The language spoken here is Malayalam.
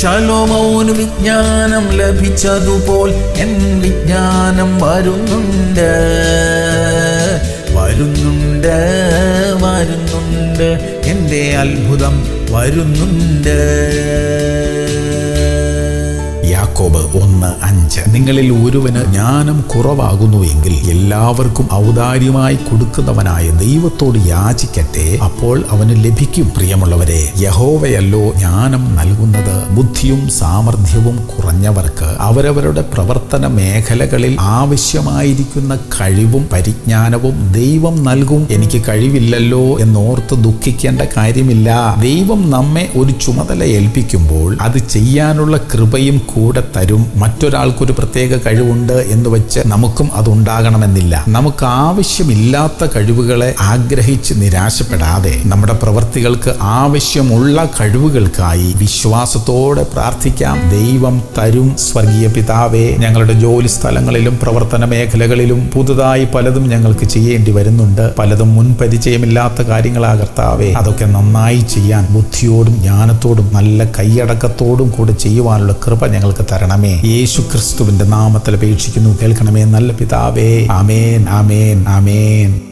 ശലോമോന് വിജ്ഞാനം ലഭിച്ചതുപോൽ എൻ വിജ്ഞാനം വരുന്നുണ്ട്. വരുന്നുണ്ട് വരുന്നുണ്ട്. എന്റെ അത്ഭുതം വരുന്നുണ്ട്. യാക്കോബ് ഒന്ന് അഞ്ച്. നിങ്ങളിൽ ഒരുവന് ജ്ഞാനം കുറവാകുന്നു എങ്കിൽ എല്ലാവർക്കും ഔദാര്യമായി കൊടുക്കുന്നവനായ ദൈവത്തോട് യാചിക്കട്ടെ. അപ്പോൾ അവന് ലഭിക്കും പ്രിയമുള്ളവരെ. യഹോവയല്ലോ ജ്ഞാനം നൽകുന്നത്. ബുദ്ധിയും സാമർഥ്യവും കുറഞ്ഞവർക്ക്. അവരവരുടെ പ്രവർത്തന മേഖലകളിൽ ആവശ്യമായിരിക്കുന്ന കഴിവും പരിജ്ഞാനവും ദൈവം നൽകും. എനിക്ക് കഴിവില്ലല്ലോ എന്നോർത്ത് ദുഃഖിക്കേണ്ട കാര്യമില്ല. ദൈവം നമ്മെ ഒരു ചുമതല ഏൽപ്പിക്കുമ്പോൾ അത് ചെയ്യാനുള്ള കൃപയും കൂടെ തരും. മറ്റൊരാൾക്കൊരു പ്രത്യേക കഴിവുണ്ട് എന്ന് വെച്ച് നമുക്കും അതുണ്ടാകണമെന്നില്ല. നമുക്ക് ആവശ്യമില്ലാത്ത കഴിവുകളെ ആഗ്രഹിച്ച് നിരാശപ്പെടാതെ നമ്മുടെ പ്രവൃത്തികൾക്ക് ആവശ്യമുള്ള കഴിവുകൾക്കായി വിശ്വാസത്തോടെ പ്രാർത്ഥിക്കാം. ദൈവം തരും സ്വർഗീയ പിതാവേ ഞങ്ങളുടെ ജോലി സ്ഥലങ്ങളിലും പ്രവർത്തന മേഖലകളിലും പുതുതായി പലതും ഞങ്ങൾക്ക് ചെയ്യേണ്ടി വരുന്നുണ്ട്. പലതും മുൻപരിചയമില്ലാത്ത കർത്താവേ. അതൊക്കെ നന്നായി ചെയ്യാൻ ബുദ്ധിയോടും ജ്ഞാനത്തോടും നല്ല കൈയടക്കത്തോടും കൂടെ ചെയ്യുവാനുള്ള കൃപ ഞങ്ങൾക്ക് തരണമേ യേശു ക്രിസ്തുവിന്റെ നാമത്തിൽ അപേക്ഷിക്കുന്നു. കേൾക്കണമേ. നല്ല പിതാവേ. ആമേൻ ആമേൻ ആമേൻ.